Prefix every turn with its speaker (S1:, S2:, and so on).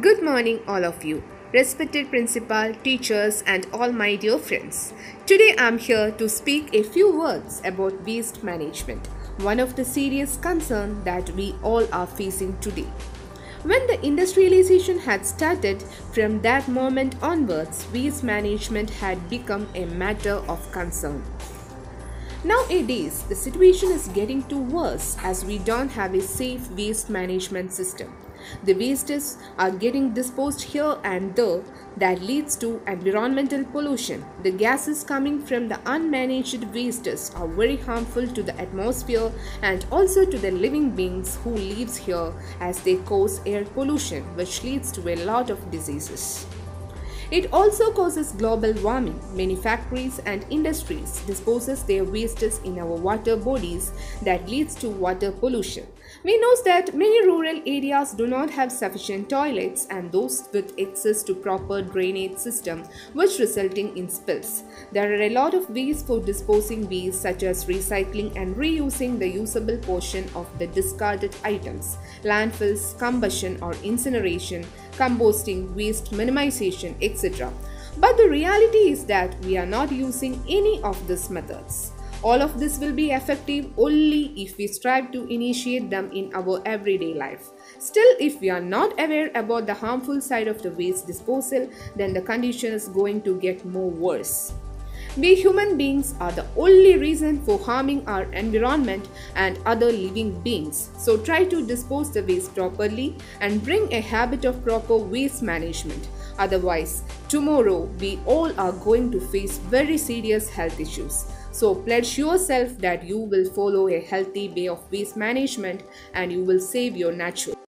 S1: Good morning, all of you. Respected principal, teachers, and all my dear friends. Today I'm here to speak a few words about waste management, one of the serious concerns that we all are facing today. When the industrialization had started, from that moment onwards, waste management had become a matter of concern. Nowadays, the situation is getting too worse as we don't have a safe waste management system. The wastes are getting disposed here and there that leads to environmental pollution. The gases coming from the unmanaged wastes are very harmful to the atmosphere and also to the living beings who lives here as they cause air pollution which leads to a lot of diseases. It also causes global warming. Many factories and industries disposes their wastes in our water bodies that leads to water pollution. We know that many rural areas do not have sufficient toilets and those with access to proper drainage system which resulting in spills. There are a lot of ways for disposing waste such as recycling and reusing the usable portion of the discarded items, landfills, combustion or incineration, composting, waste minimization, etc. But the reality is that we are not using any of these methods. All of this will be effective only if we strive to initiate them in our everyday life. Still, if we are not aware about the harmful side of the waste disposal, then the condition is going to get more worse. We human beings are the only reason for harming our environment and other living beings. So try to dispose the waste properly and bring a habit of proper waste management. Otherwise, tomorrow we all are going to face very serious health issues. So pledge yourself that you will follow a healthy way of waste management and you will save your natural